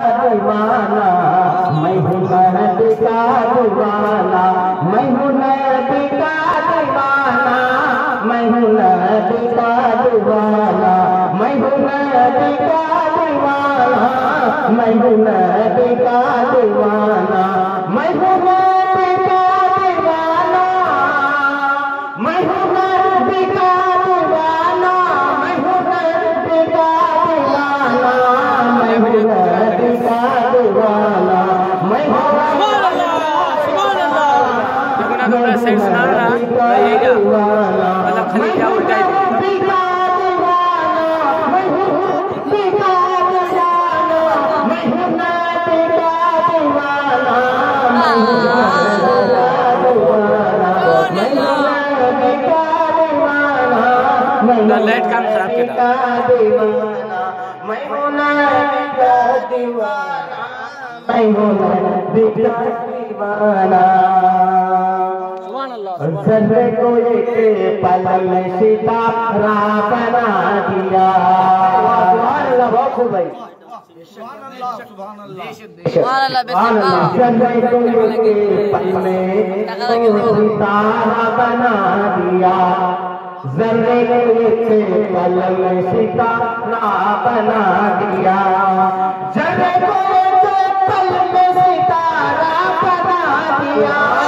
महीना थोड़ा सही सुना रहा मतलब खाली क्या जाए लाइट काम खराब केला. मैं हूँ दीवाना। सर को एक पल में सीता राम बना दिया खूब सितारा बना दिया। जर्रे के पल में सितारा बना दिया। जर्रे को पल में सितारा बना दिया।